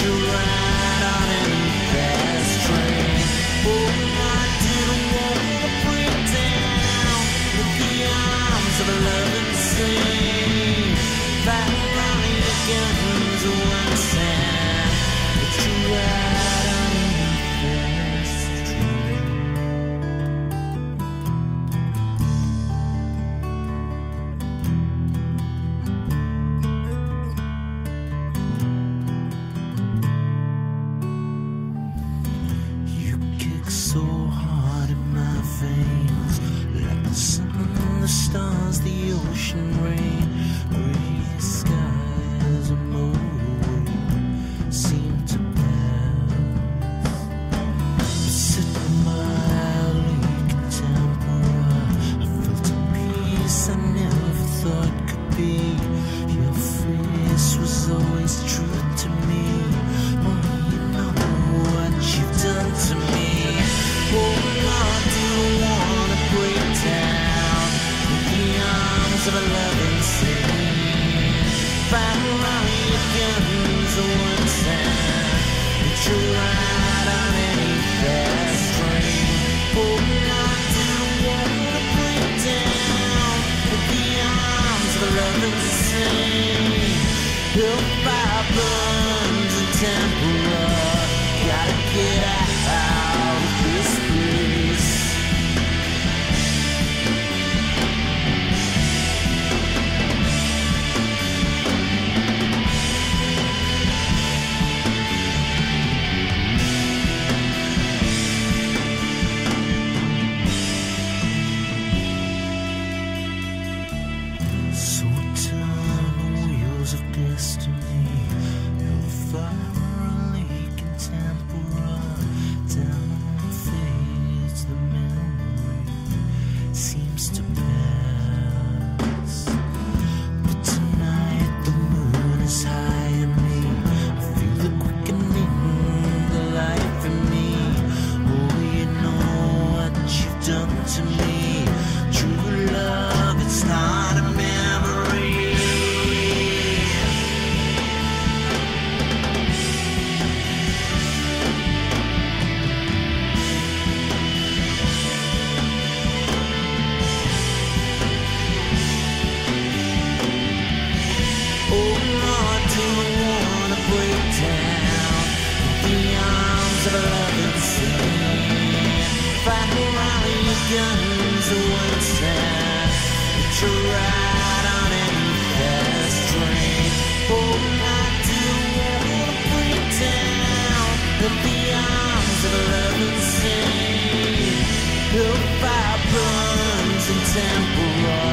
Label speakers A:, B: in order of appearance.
A: around. the stars, the ocean rain. built by bombs and temper. Gotta get out. fire burns in temporal.